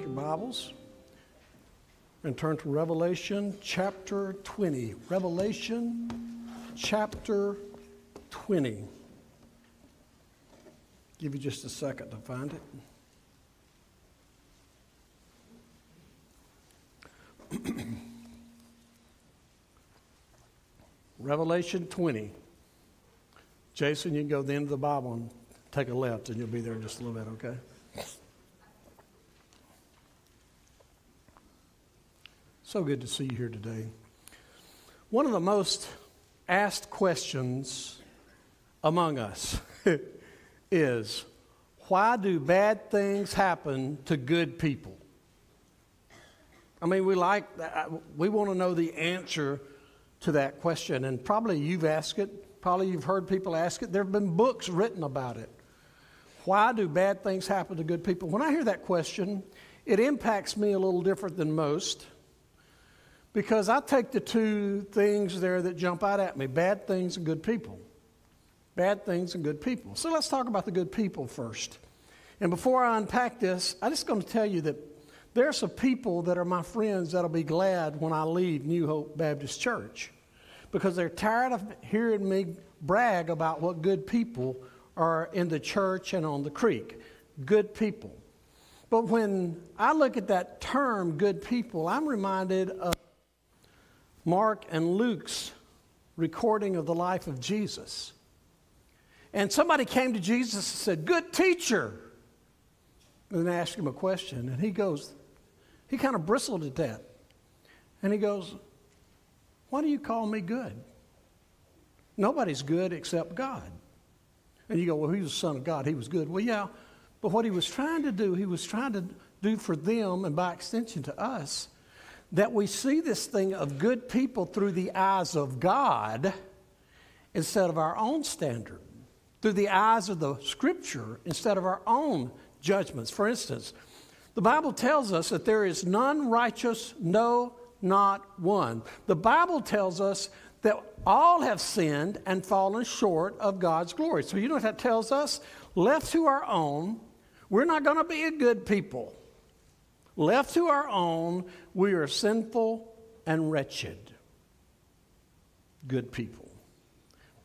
take your Bibles and turn to Revelation chapter 20. Revelation chapter 20. Give you just a second to find it. Revelation 20. Jason, you can go to the end of the Bible and take a left, and you'll be there in just a little bit, okay? So good to see you here today. One of the most asked questions among us is why do bad things happen to good people? I mean, we like, that. we want to know the answer to that question, and probably you've asked it, probably you've heard people ask it. There have been books written about it. Why do bad things happen to good people? When I hear that question, it impacts me a little different than most because I take the two things there that jump out at me bad things and good people. Bad things and good people. So let's talk about the good people first. And before I unpack this, I'm just going to tell you that there are some people that are my friends that'll be glad when I leave New Hope Baptist Church because they're tired of hearing me brag about what good people are in the church and on the creek. Good people. But when I look at that term, good people, I'm reminded of Mark and Luke's recording of the life of Jesus. And somebody came to Jesus and said, Good teacher. And then asked him a question. And he goes, he kind of bristled at that. And he goes, Why do you call me good? Nobody's good except God. And you go, Well, he was the Son of God. He was good. Well, yeah. But what he was trying to do, he was trying to do for them and by extension to us that we see this thing of good people through the eyes of God instead of our own standard, through the eyes of the Scripture instead of our own judgments. For instance, the Bible tells us that there is none righteous, no, not one. The Bible tells us that all have sinned and fallen short of God's glory. So, you know what that tells us? Left to our own, we're not going to be a good people. Left to our own, we are sinful and wretched. Good people.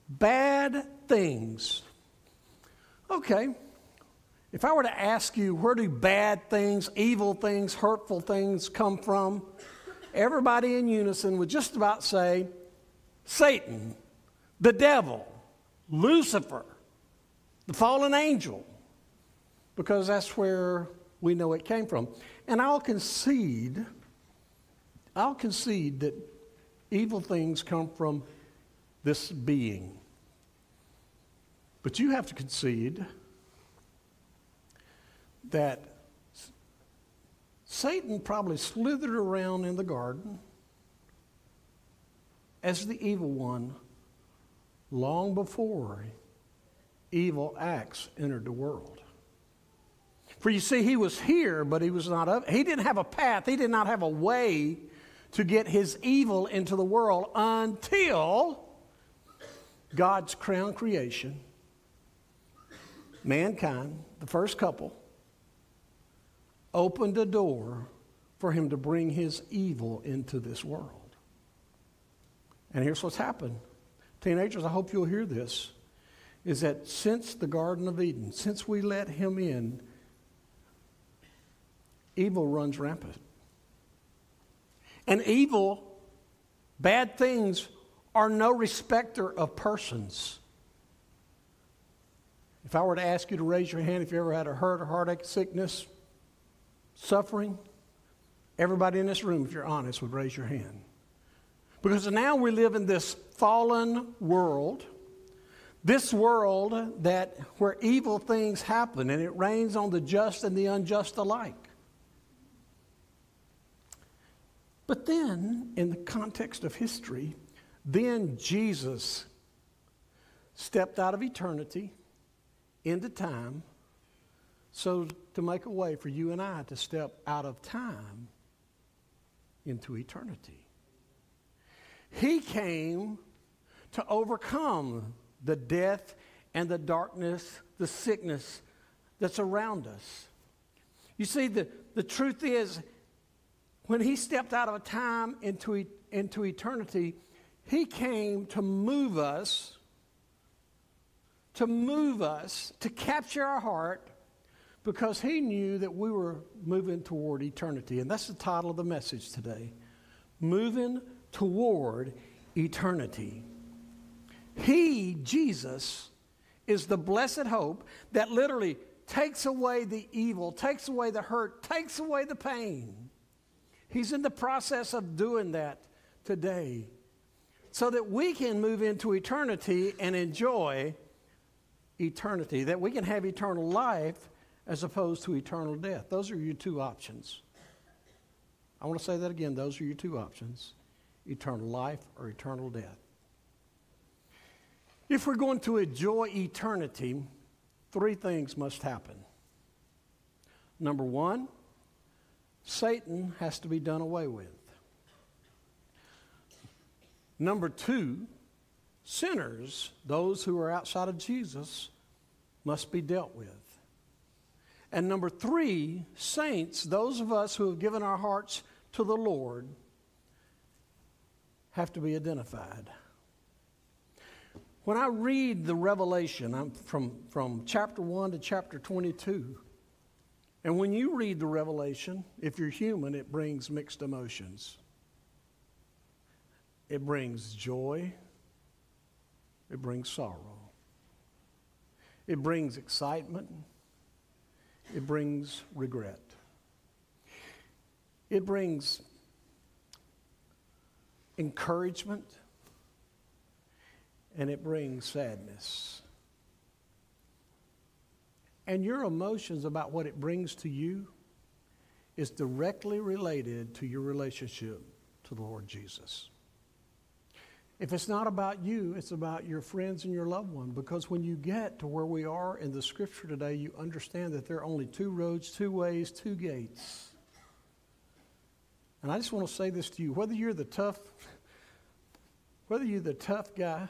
Bad things. Okay. If I were to ask you, where do bad things, evil things, hurtful things come from? Everybody in unison would just about say Satan, the devil, Lucifer, the fallen angel, because that's where we know it came from. And I'll concede, I'll concede that evil things come from this being. But you have to concede that Satan probably slithered around in the garden as the evil one long before evil acts entered the world. For you see, he was here, but he was not of, he didn't have a path, he did not have a way to get his evil into the world until God's crown creation, mankind, the first couple, opened a door for him to bring his evil into this world. And here's what's happened. Teenagers, I hope you'll hear this. Is that since the Garden of Eden, since we let him in, evil runs rampant. And evil, bad things, are no respecter of persons. If I were to ask you to raise your hand if you ever had a hurt or heartache, sickness, suffering, everybody in this room, if you're honest, would raise your hand. Because now we live in this fallen world, this world that where evil things happen and it rains on the just and the unjust alike. But then, in the context of history, then Jesus stepped out of eternity into time so to make a way for you and I to step out of time into eternity. He came to overcome the death and the darkness, the sickness that's around us. You see, the, The truth is, when he stepped out of time into, into eternity, he came to move us, to move us, to capture our heart, because he knew that we were moving toward eternity. And that's the title of the message today Moving Toward Eternity. He, Jesus, is the blessed hope that literally takes away the evil, takes away the hurt, takes away the pain. He's in the process of doing that today so that we can move into eternity and enjoy eternity, that we can have eternal life as opposed to eternal death. Those are your two options. I want to say that again. Those are your two options eternal life or eternal death. If we're going to enjoy eternity, three things must happen. Number one, Satan has to be done away with. Number two, sinners, those who are outside of Jesus, must be dealt with. And number three, saints, those of us who have given our hearts to the Lord, have to be identified. When I read the Revelation, I'm from, from chapter 1 to chapter 22, and when you read the Revelation, if you're human, it brings mixed emotions. It brings joy, it brings sorrow, it brings excitement, it brings regret, it brings encouragement. And it brings sadness. And your emotions about what it brings to you is directly related to your relationship to the Lord Jesus. If it's not about you, it's about your friends and your loved one. Because when you get to where we are in the scripture today, you understand that there are only two roads, two ways, two gates. And I just want to say this to you whether you're the tough, whether you're the tough guy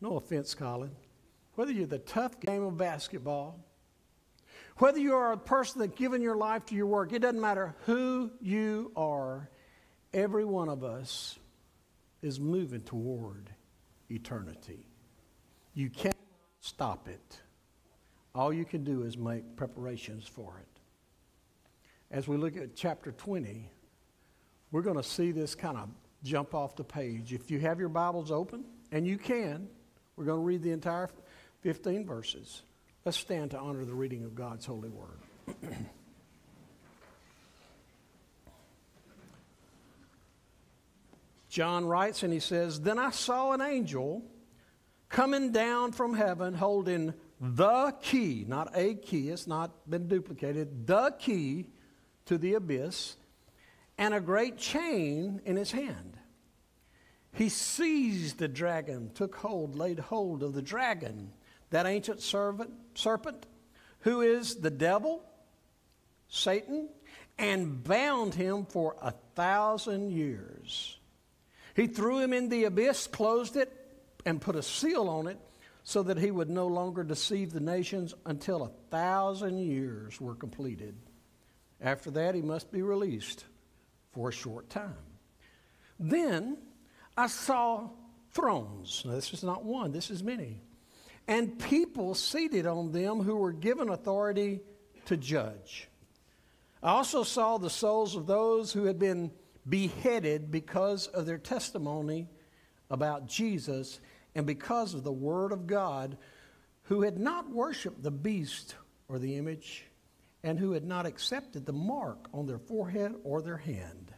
no offense, Colin. Whether you're the tough game of basketball, whether you are a person that's given your life to your work, it doesn't matter who you are, every one of us is moving toward eternity. You can't stop it. All you can do is make preparations for it. As we look at chapter 20, we're going to see this kind of jump off the page. If you have your Bibles open, and you can, we're going to read the entire 15 verses. Let's stand to honor the reading of God's holy word. John writes and he says, Then I saw an angel coming down from heaven holding the key, not a key, it's not been duplicated, the key to the abyss, and a great chain in his hand. He seized the dragon, took hold, laid hold of the dragon, that ancient servant, serpent, who is the devil, Satan, and bound him for a thousand years. He threw him in the abyss, closed it, and put a seal on it so that he would no longer deceive the nations until a thousand years were completed. After that, he must be released for a short time. Then I saw thrones. Now, this is not one, this is many. And people seated on them who were given authority to judge. I also saw the souls of those who had been beheaded because of their testimony about Jesus and because of the Word of God, who had not worshiped the beast or the image, and who had not accepted the mark on their forehead or their hand.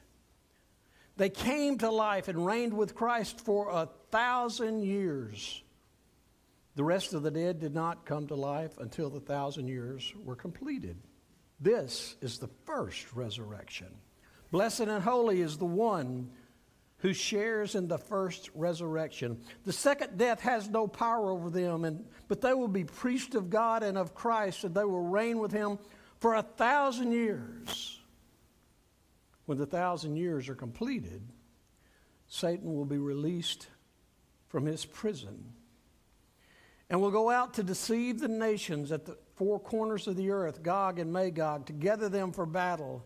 They came to life and reigned with Christ for a thousand years. The rest of the dead did not come to life until the thousand years were completed. This is the first resurrection. Blessed and holy is the one who shares in the first resurrection. The second death has no power over them, and, but they will be priests of God and of Christ, and they will reign with him for a thousand years. When the thousand years are completed, Satan will be released from his prison and will go out to deceive the nations at the four corners of the earth, Gog and Magog, to gather them for battle.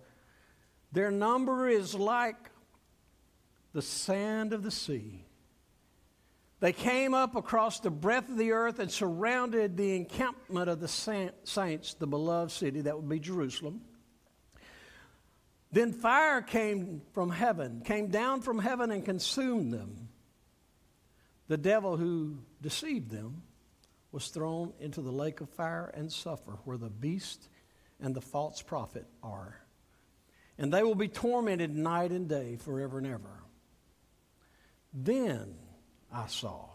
Their number is like the sand of the sea. They came up across the breadth of the earth and surrounded the encampment of the saints, the beloved city, that would be Jerusalem. Then fire came from heaven, came down from heaven and consumed them. The devil who deceived them was thrown into the lake of fire and sulfur, where the beast and the false prophet are. And they will be tormented night and day forever and ever. Then I saw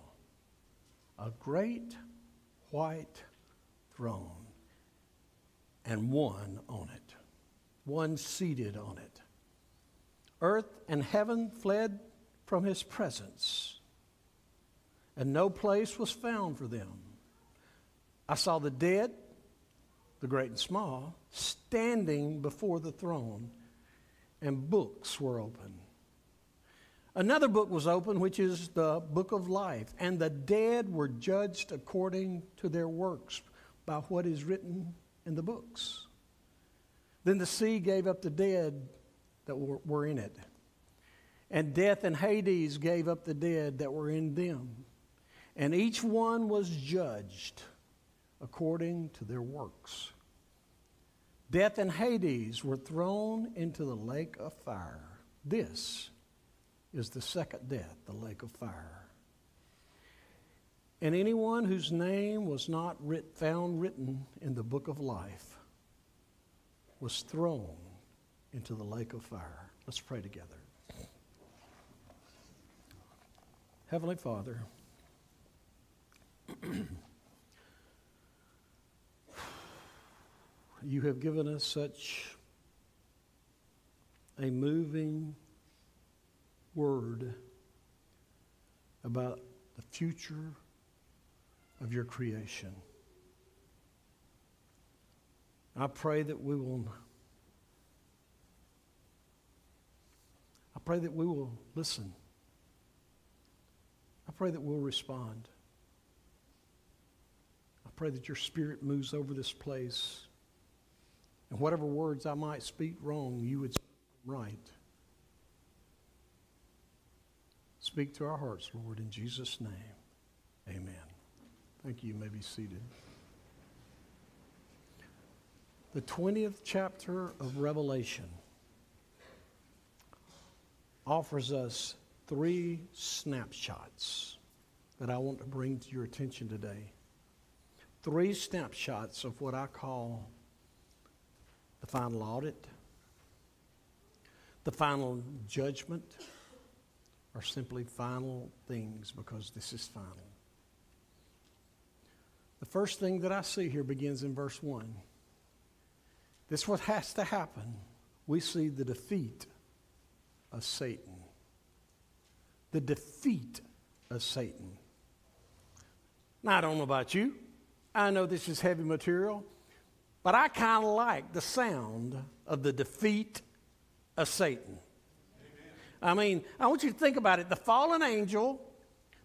a great white throne and one on it, one seated on it. Earth and heaven fled from his presence, and no place was found for them. I saw the dead, the great and small, standing before the throne, and books were opened. Another book was opened, which is the book of life, and the dead were judged according to their works by what is written in the books. Then the sea gave up the dead that were in it, and death and Hades gave up the dead that were in them, and each one was judged according to their works. Death and Hades were thrown into the lake of fire. This is the second death, the lake of fire. And anyone whose name was not writ- found written in the book of life was thrown into the lake of fire. Let's pray together. Heavenly Father, you have given us such a moving, word about the future of your creation. I pray that we will I pray that we will listen. I pray that we'll respond. I pray that your spirit moves over this place. And whatever words I might speak wrong, you would speak right. Speak to our hearts, Lord, in Jesus' name. Amen. Thank you. You may be seated. The 20th chapter of Revelation offers us three snapshots that I want to bring to your attention today. Three snapshots of what I call the final audit, the final judgment, are simply final things because this is final. The first thing that I see here begins in verse 1. This is what has to happen. We see the defeat of Satan. The defeat of Satan. Now, I don't know about you. I know this is heavy material, but I kind of like the sound of the defeat of Satan. I mean, I want you to think about it. The fallen angel,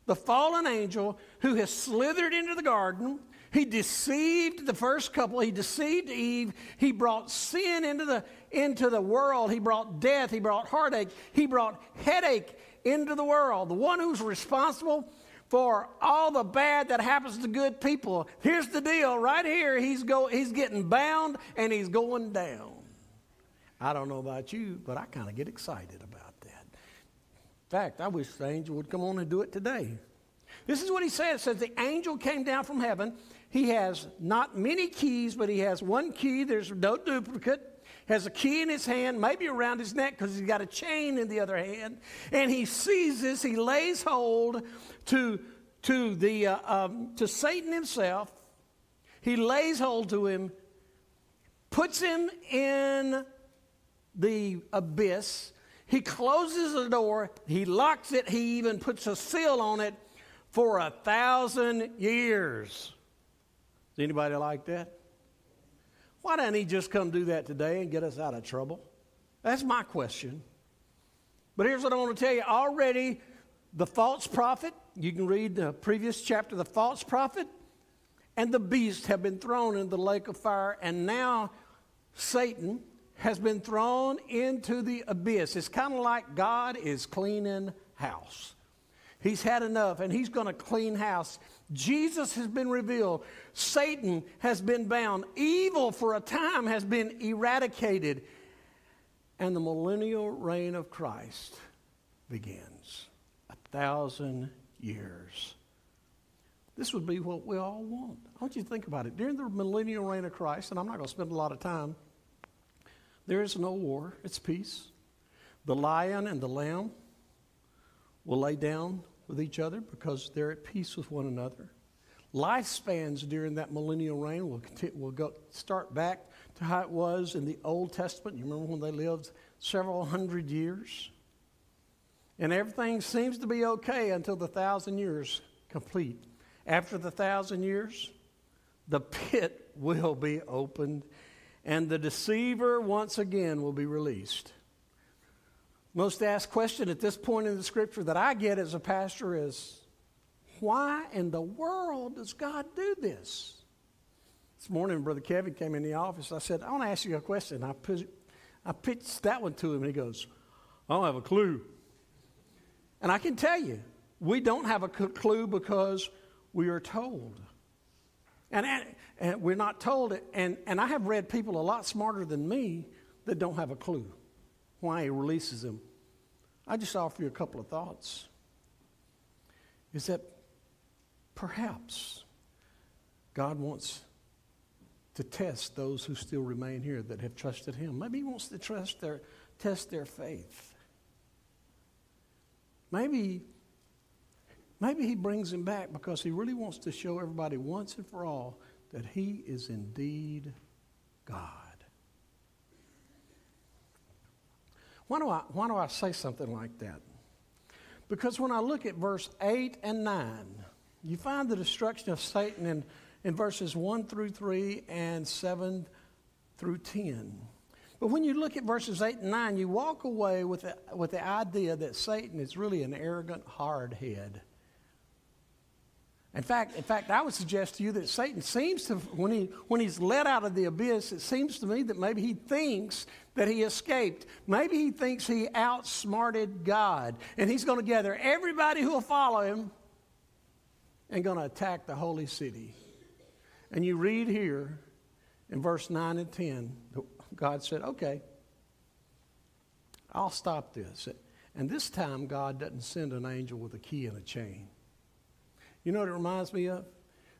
the fallen angel who has slithered into the garden, he deceived the first couple, he deceived Eve, he brought sin into the, into the world, he brought death, he brought heartache, he brought headache into the world. The one who's responsible for all the bad that happens to good people. Here's the deal right here he's, go, he's getting bound and he's going down. I don't know about you, but I kind of get excited about that. In fact, I wish the angel would come on and do it today. This is what he says. It says the angel came down from heaven. He has not many keys, but he has one key. There's no duplicate. Has a key in his hand, maybe around his neck because he's got a chain in the other hand. And he seizes, he lays hold to, to, the, uh, um, to Satan himself. He lays hold to him, puts him in the abyss, he closes the door, he locks it, he even puts a seal on it for a thousand years. Does anybody like that? Why doesn't he just come do that today and get us out of trouble? That's my question. But here's what I want to tell you already the false prophet, you can read the previous chapter, the false prophet and the beast have been thrown into the lake of fire, and now Satan has been thrown into the abyss. It's kind of like God is cleaning house. He's had enough and he's going to clean house. Jesus has been revealed. Satan has been bound. Evil for a time has been eradicated. And the millennial reign of Christ begins. A thousand years. This would be what we all want. I want you to think about it. During the millennial reign of Christ, and I'm not going to spend a lot of time, there is no war, it's peace. The lion and the lamb will lay down with each other because they're at peace with one another. Lifespans during that millennial reign will, continue, will go, start back to how it was in the Old Testament. You remember when they lived several hundred years? And everything seems to be okay until the thousand years complete. After the thousand years, the pit will be opened and the deceiver once again will be released. Most asked question at this point in the scripture that I get as a pastor is why in the world does God do this? This morning, Brother Kevin came in the office. I said, I want to ask you a question. I, I pitched that one to him, and he goes, I don't have a clue. And I can tell you, we don't have a clue because we are told. And, and we're not told it. And, and I have read people a lot smarter than me that don't have a clue why he releases them. I just offer you a couple of thoughts. Is that perhaps God wants to test those who still remain here that have trusted him. Maybe he wants to trust their, test their faith. Maybe Maybe he brings him back because he really wants to show everybody once and for all that he is indeed God. Why do I, why do I say something like that? Because when I look at verse 8 and 9, you find the destruction of Satan in, in verses 1 through 3 and 7 through 10. But when you look at verses 8 and 9, you walk away with the, with the idea that Satan is really an arrogant hardhead in fact, in fact, I would suggest to you that Satan seems to, when, he, when he's let out of the abyss, it seems to me that maybe he thinks that he escaped. Maybe he thinks he outsmarted God. And he's going to gather everybody who will follow him and going to attack the holy city. And you read here in verse 9 and 10, God said, okay, I'll stop this. And this time, God doesn't send an angel with a key and a chain. You know what it reminds me of? It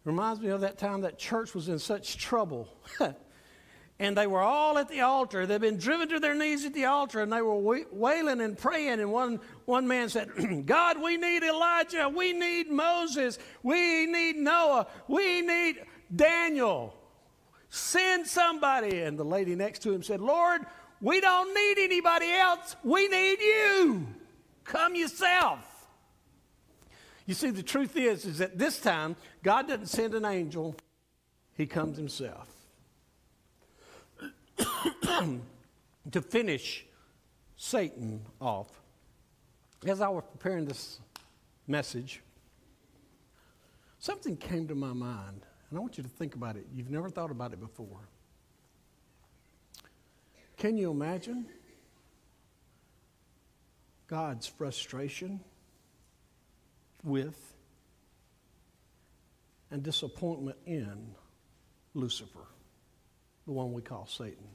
reminds me of that time that church was in such trouble. and they were all at the altar. They'd been driven to their knees at the altar and they were wailing and praying. And one, one man said, God, we need Elijah. We need Moses. We need Noah. We need Daniel. Send somebody. And the lady next to him said, Lord, we don't need anybody else. We need you. Come yourself. You see, the truth is, is that this time, God doesn't send an angel, He comes Himself. to finish Satan off, as I was preparing this message, something came to my mind, and I want you to think about it. You've never thought about it before. Can you imagine God's frustration? With and disappointment in Lucifer, the one we call Satan.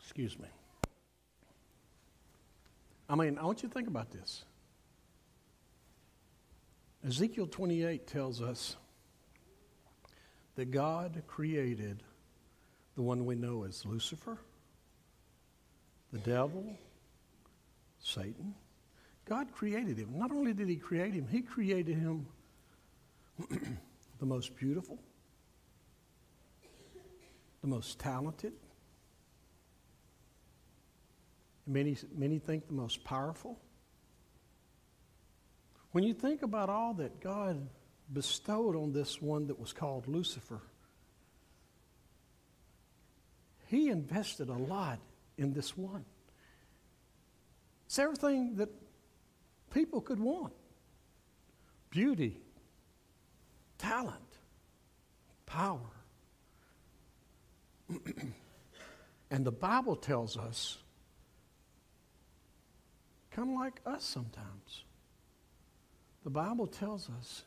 Excuse me. I mean, I want you to think about this. Ezekiel 28 tells us that God created the one we know as Lucifer, the devil, Satan, God created him. Not only did he create him, he created him the most beautiful, the most talented, many, many think the most powerful. When you think about all that God bestowed on this one that was called Lucifer, he invested a lot in this one. It's everything that people could want beauty, talent, power. and the Bible tells us, kind of like us sometimes, the Bible tells us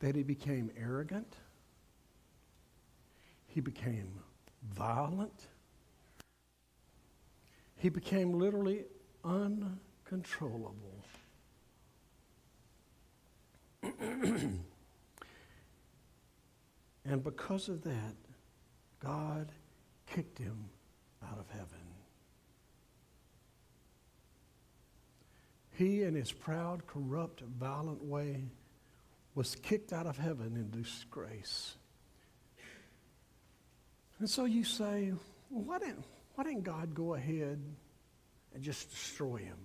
that he became arrogant, he became violent, he became literally uncontrollable. and because of that, God kicked him out of heaven. He, in his proud, corrupt, violent way, was kicked out of heaven in disgrace. And so you say, well, why, didn't, why didn't God go ahead and just destroy him?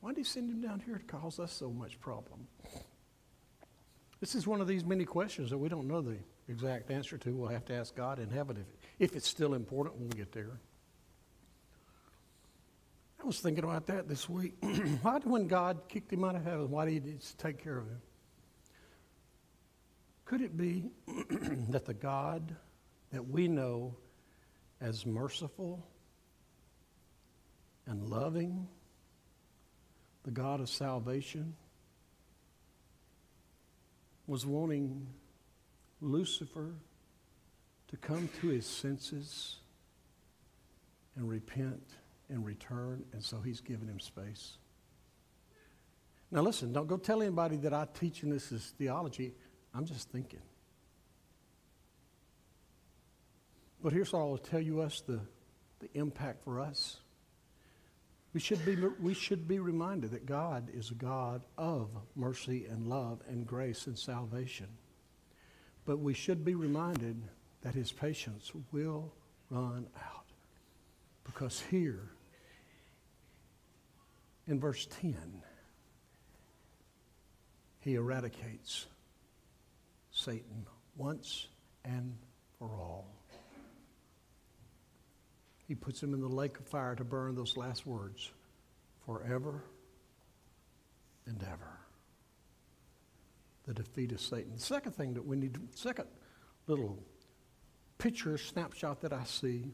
Why did he send him down here to cause us so much problem? This is one of these many questions that we don't know the exact answer to. We'll have to ask God in heaven if, if it's still important when we get there. I was thinking about that this week. why, when God kicked him out of heaven, why did he take care of him? Could it be that the God that we know as merciful and loving, the God of salvation, was wanting Lucifer to come to his senses and repent and return, and so he's given him space. Now, listen, don't go tell anybody that I teach in this is theology. I'm just thinking. But here's what I'll tell you us the, the impact for us. We should, be, we should be reminded that God is a God of mercy and love and grace and salvation. But we should be reminded that his patience will run out. Because here, in verse 10, he eradicates Satan once and for all. He puts him in the lake of fire to burn those last words forever and ever. The defeat of Satan. The second thing that we need, second little picture, snapshot that I see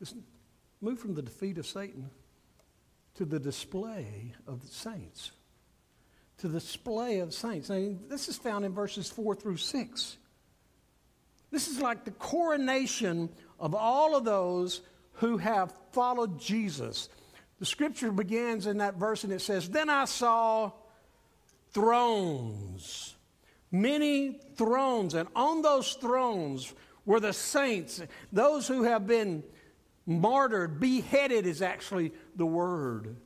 is move from the defeat of Satan to the display of the saints. To the display of saints. Now, this is found in verses 4 through 6. This is like the coronation of all of those who have followed Jesus. The scripture begins in that verse and it says, Then I saw thrones, many thrones, and on those thrones were the saints, those who have been martyred, beheaded is actually the word.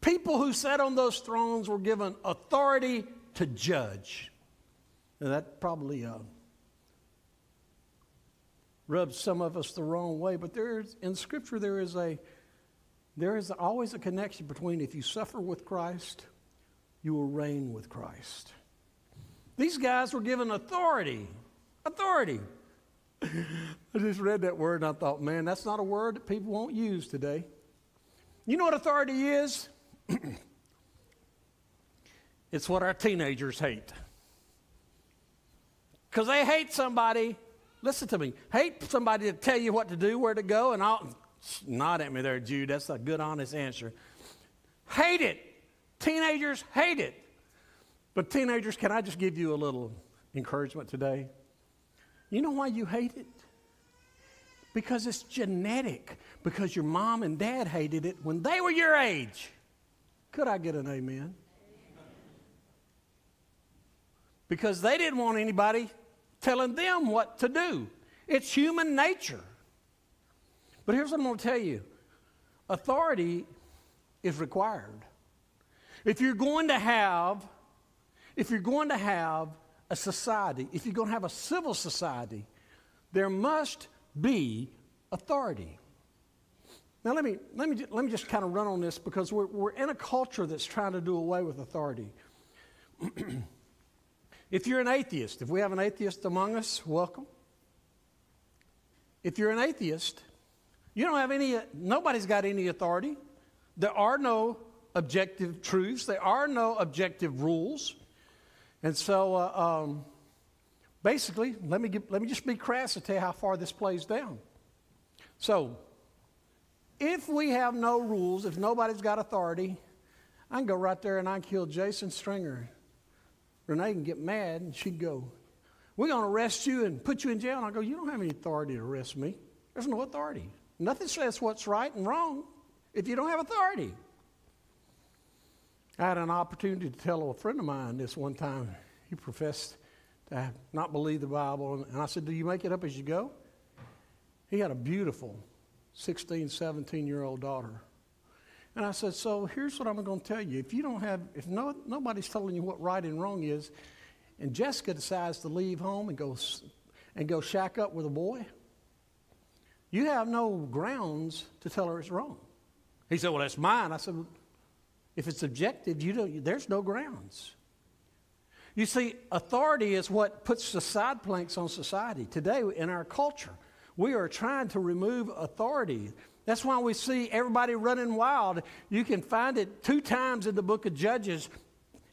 People who sat on those thrones were given authority to judge. Now that probably uh, rubs some of us the wrong way, but there is, in Scripture there is a there is always a connection between if you suffer with Christ, you will reign with Christ. These guys were given authority. Authority. I just read that word and I thought, man, that's not a word that people won't use today. You know what authority is? it's what our teenagers hate. Because they hate somebody Listen to me. Hate somebody to tell you what to do, where to go, and I'll nod at me there, Jude. That's a good, honest answer. Hate it. Teenagers hate it. But teenagers, can I just give you a little encouragement today? You know why you hate it? Because it's genetic. Because your mom and dad hated it when they were your age. Could I get an amen? Because they didn't want anybody telling them what to do. It's human nature. But here's what I'm going to tell you authority is required. If you're going to have, if you're going to have a society, if you're going to have a civil society, there must be authority. Now, let me, let me, let me just kind of run on this because we're, we're in a culture that's trying to do away with authority. If you're an atheist, if we have an atheist among us, welcome. If you're an atheist, you don't have any, nobody's got any authority. There are no objective truths, there are no objective rules. And so, uh, um, Basically, let me, let me just be crass to tell you how far this plays down. So, if we have no rules, if nobody's got authority, I can go right there and I can kill Jason Stringer. Renee can get mad and she'd go, We're going to arrest you and put you in jail. And I go, You don't have any authority to arrest me. There's no authority. Nothing says what's right and wrong if you don't have authority. I had an opportunity to tell a friend of mine this one time. He professed to not believe the Bible. And I said, Do you make it up as you go? He had a beautiful 16, 17 year old daughter. And I said, So here's what I'm going to tell you. If you don't have, if no, nobody's telling you what right and wrong is, and Jessica decides to leave home and go, and go shack up with a boy, you have no grounds to tell her it's wrong. He said, Well, that's mine. I said, If it's objective, you don't, there's no grounds. You see, authority is what puts the side planks on society. Today, in our culture, we are trying to remove authority. That's why we see everybody running wild. You can find it two times in the book of Judges.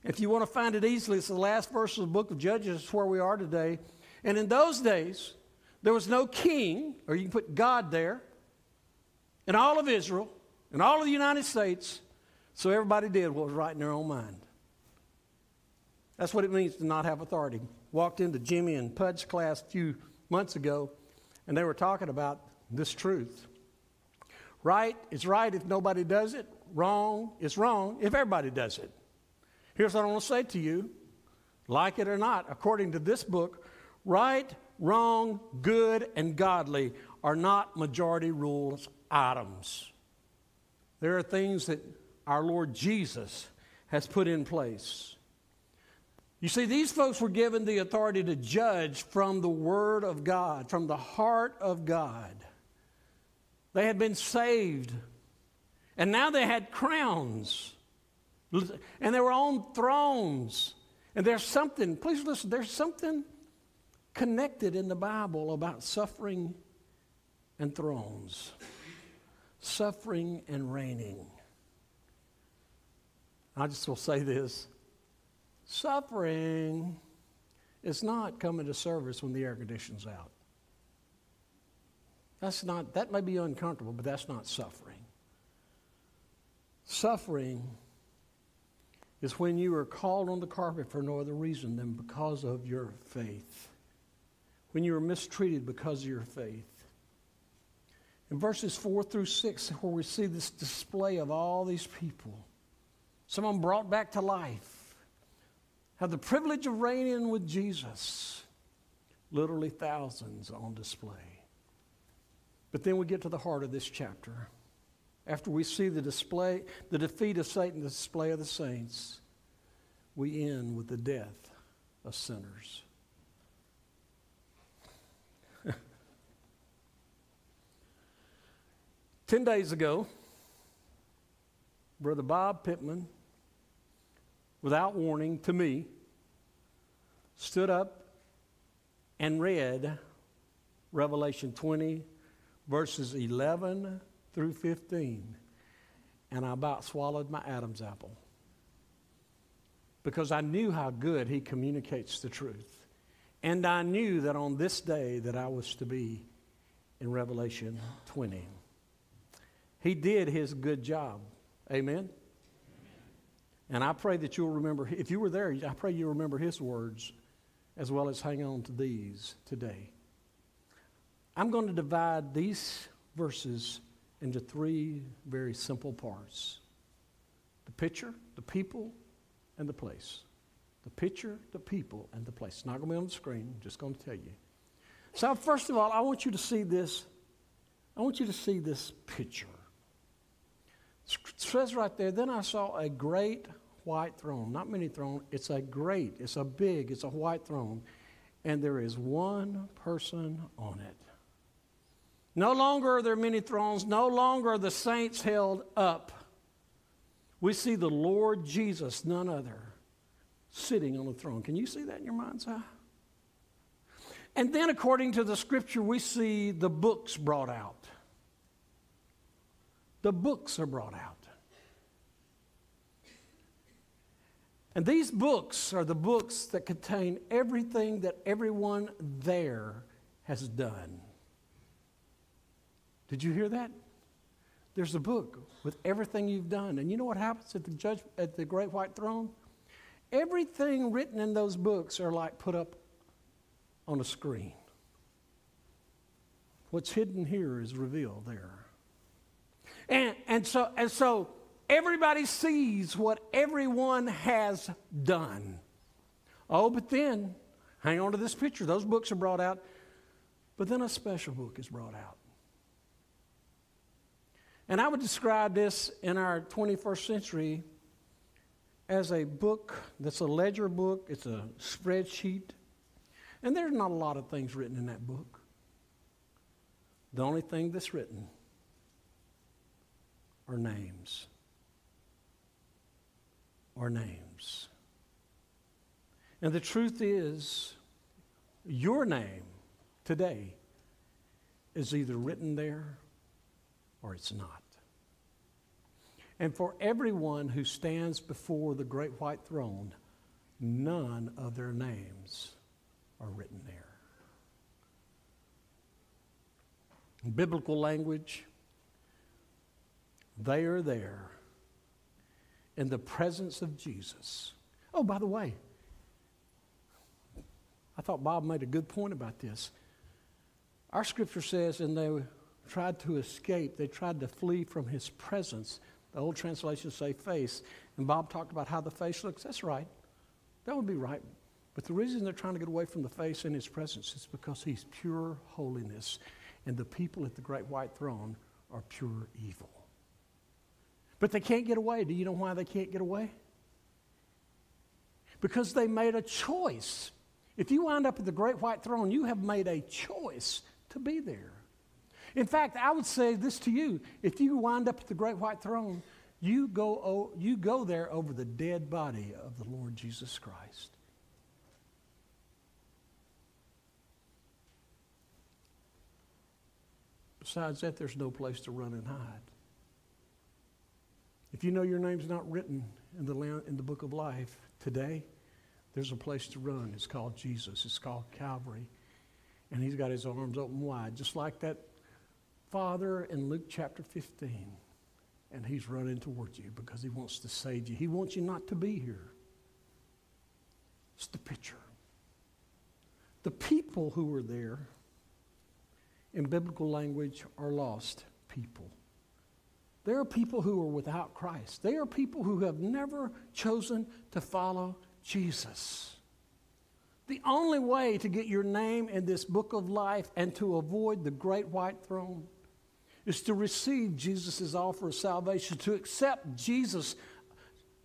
If you want to find it easily, it's the last verse of the book of Judges, where we are today. And in those days, there was no king, or you can put God there, in all of Israel, in all of the United States, so everybody did what was right in their own mind. That's what it means to not have authority. Walked into Jimmy and Pud's class a few months ago, and they were talking about this truth. Right is right if nobody does it, wrong is wrong if everybody does it. Here's what I want to say to you like it or not, according to this book, right, wrong, good, and godly are not majority rules items. There are things that our Lord Jesus has put in place. You see, these folks were given the authority to judge from the Word of God, from the heart of God. They had been saved, and now they had crowns, and they were on thrones. And there's something, please listen, there's something connected in the Bible about suffering and thrones, suffering and reigning. I just will say this Suffering is not coming to service when the air conditioning's out. That's not, that may be uncomfortable, but that's not suffering. Suffering is when you are called on the carpet for no other reason than because of your faith. When you are mistreated because of your faith. In verses 4 through 6, where we see this display of all these people, some of them brought back to life have the privilege of reigning with Jesus. Literally thousands on display. But then we get to the heart of this chapter. After we see the display, the defeat of Satan, the display of the saints, we end with the death of sinners. Ten days ago, Brother Bob Pittman without warning to me, stood up and read Revelation 20, verses 11 through 15. And I about swallowed my Adam's apple because I knew how good he communicates the truth. And I knew that on this day that I was to be in Revelation 20. He did his good job. Amen. And I pray that you'll remember, if you were there, I pray you'll remember his words as well as hang on to these today. I'm going to divide these verses into three very simple parts the picture, the people, and the place. The picture, the people, and the place. It's not going to be on the screen, I'm just going to tell you. So, first of all, I want you to see this. I want you to see this picture. It says right there, then I saw a great white throne, not many thrones, it's a great, it's a big, it's a white throne, and there is one person on it. No longer are there many thrones, no longer are the saints held up. We see the Lord Jesus, none other, sitting on the throne. Can you see that in your mind's eye? And then, according to the scripture, we see the books brought out. The books are brought out. And these books are the books that contain everything that everyone there has done. Did you hear that? There's a book with everything you've done. And you know what happens at the judge at the great white throne? Everything written in those books are like put up on a screen. What's hidden here is revealed there. And, and, so, and so everybody sees what everyone has done. Oh, but then, hang on to this picture. Those books are brought out, but then a special book is brought out. And I would describe this in our 21st century as a book that's a ledger book, it's a spreadsheet. And there's not a lot of things written in that book. The only thing that's written are names. Are names. And the truth is, your name today is either written there or it's not. And for everyone who stands before the great white throne, none of their names are written there. In biblical language, they are there in the presence of Jesus. Oh, by the way, I thought Bob made a good point about this. Our scripture says, and they tried to escape, they tried to flee from his presence. The old translations say face. And Bob talked about how the face looks. That's right. That would be right. But the reason they're trying to get away from the face in his presence is because he's pure holiness. And the people at the great white throne are pure evil. But they can't get away. Do you know why they can't get away? Because they made a choice. If you wind up at the great white throne, you have made a choice to be there. In fact, I would say this to you if you wind up at the great white throne, you go, you go there over the dead body of the Lord Jesus Christ. Besides that, there's no place to run and hide. If you know your name's not written in the, land, in the book of life today, there's a place to run. It's called Jesus, it's called Calvary. And he's got his arms open wide, just like that father in Luke chapter 15. And he's running towards you because he wants to save you. He wants you not to be here. It's the picture. The people who were there, in biblical language, are lost people. There are people who are without Christ. They are people who have never chosen to follow Jesus. The only way to get your name in this book of life and to avoid the great white throne is to receive Jesus' offer of salvation, to accept Jesus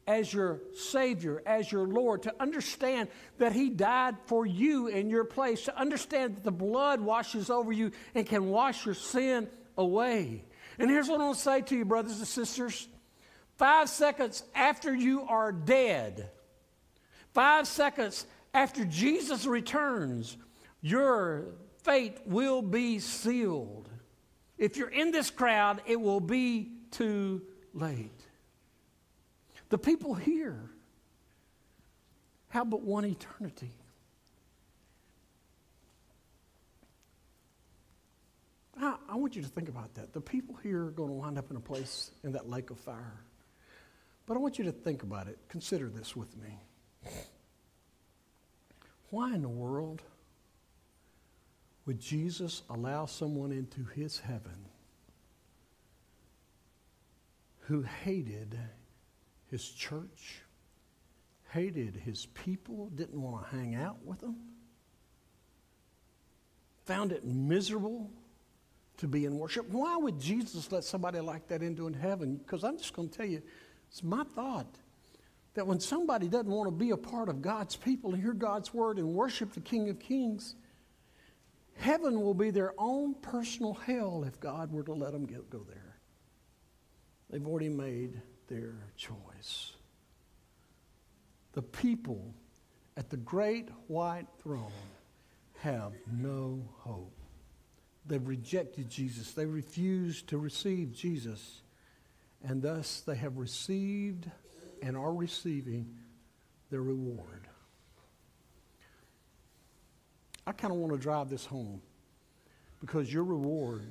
as your Savior, as your Lord, to understand that He died for you in your place, to understand that the blood washes over you and can wash your sin away. And here's what I want to say to you, brothers and sisters. Five seconds after you are dead, five seconds after Jesus returns, your fate will be sealed. If you're in this crowd, it will be too late. The people here have but one eternity. I, I want you to think about that. The people here are going to wind up in a place in that lake of fire. But I want you to think about it. Consider this with me. Why in the world would Jesus allow someone into his heaven who hated his church, hated his people, didn't want to hang out with them, found it miserable to be in worship. Why would Jesus let somebody like that into heaven? Because I'm just going to tell you, it's my thought that when somebody doesn't want to be a part of God's people and hear God's word and worship the King of Kings, heaven will be their own personal hell if God were to let them get, go there. They've already made their choice. The people at the great white throne have no hope. They've rejected Jesus. They refused to receive Jesus. And thus they have received and are receiving their reward. I kind of want to drive this home because your reward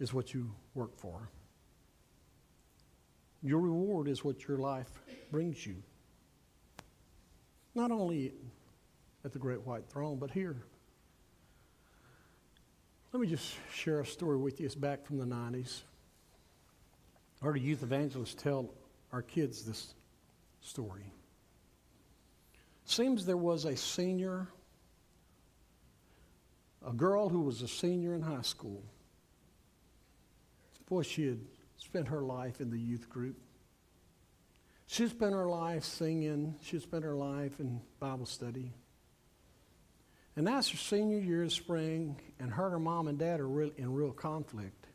is what you work for. Your reward is what your life brings you. Not only at the great white throne, but here. Let me just share a story with you. It's back from the 90s. I heard a youth evangelist tell our kids this story. Seems there was a senior, a girl who was a senior in high school. Boy, she had spent her life in the youth group. She spent her life singing. She spent her life in Bible study. And that's her senior year of spring, and her and her mom and dad are real, in real conflict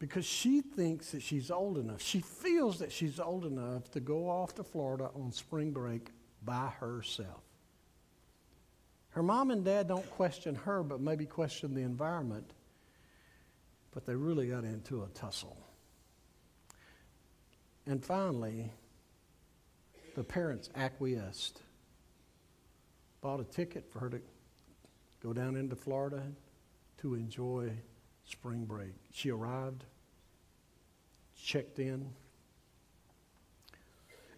because she thinks that she's old enough. She feels that she's old enough to go off to Florida on spring break by herself. Her mom and dad don't question her, but maybe question the environment. But they really got into a tussle. And finally, the parents acquiesced, bought a ticket for her to go down into Florida to enjoy spring break. She arrived, checked in.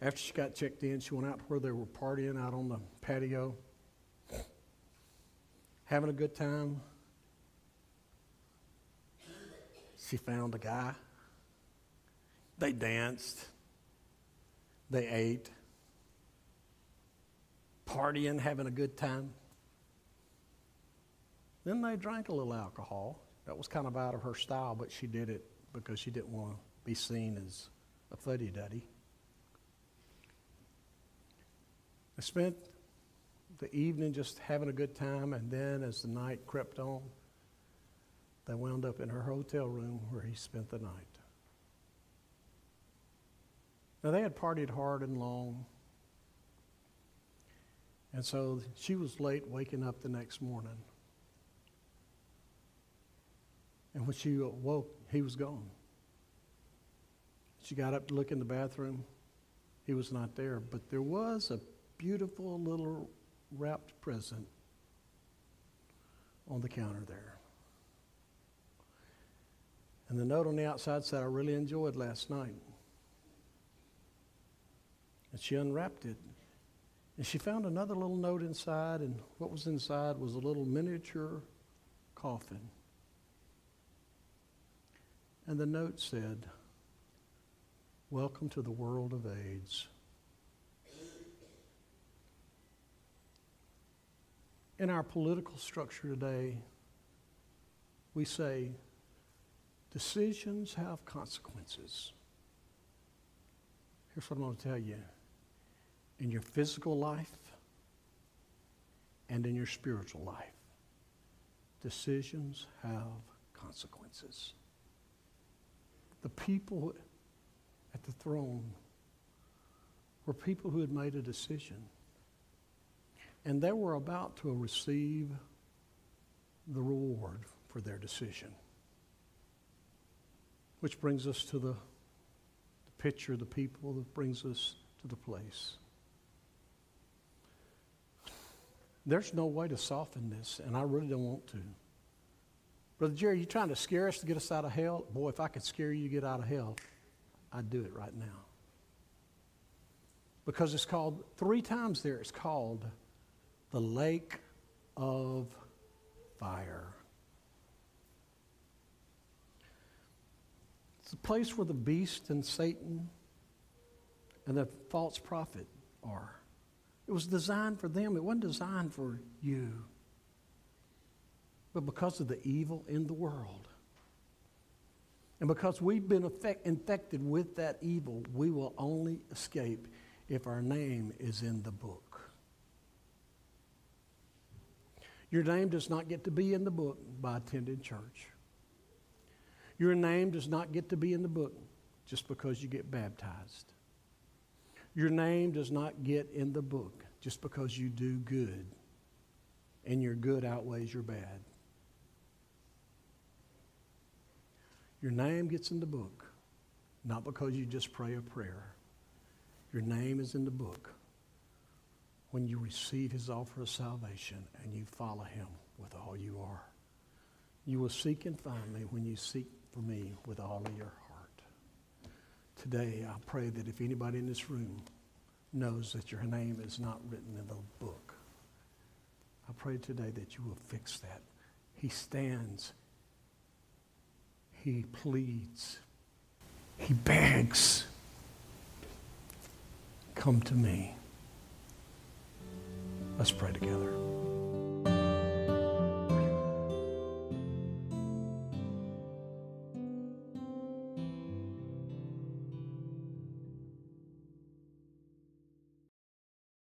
After she got checked in, she went out where they were partying out on the patio, having a good time. She found a guy. They danced. They ate. Partying, having a good time. Then they drank a little alcohol. That was kind of out of her style, but she did it because she didn't want to be seen as a fuddy duddy. I spent the evening just having a good time, and then as the night crept on, they wound up in her hotel room where he spent the night. Now, they had partied hard and long, and so she was late waking up the next morning. And when she woke, he was gone. She got up to look in the bathroom. He was not there, but there was a beautiful little wrapped present on the counter there. And the note on the outside said, I really enjoyed last night. And she unwrapped it. And she found another little note inside, and what was inside was a little miniature coffin. And the note said, Welcome to the world of AIDS. In our political structure today, we say decisions have consequences. Here's what I'm going to tell you in your physical life and in your spiritual life, decisions have consequences. The people at the throne were people who had made a decision. And they were about to receive the reward for their decision. Which brings us to the, the picture, the people, that brings us to the place. There's no way to soften this, and I really don't want to. Brother Jerry, you trying to scare us to get us out of hell? Boy, if I could scare you to get out of hell, I'd do it right now. Because it's called, three times there, it's called the lake of fire. It's the place where the beast and Satan and the false prophet are. It was designed for them, it wasn't designed for you. But because of the evil in the world, and because we've been effect, infected with that evil, we will only escape if our name is in the book. Your name does not get to be in the book by attending church. Your name does not get to be in the book just because you get baptized. Your name does not get in the book just because you do good and your good outweighs your bad. Your name gets in the book, not because you just pray a prayer. Your name is in the book when you receive his offer of salvation and you follow him with all you are. You will seek and find me when you seek for me with all of your heart. Today, I pray that if anybody in this room knows that your name is not written in the book, I pray today that you will fix that. He stands, he pleads, he begs. Come to me. Let's pray together.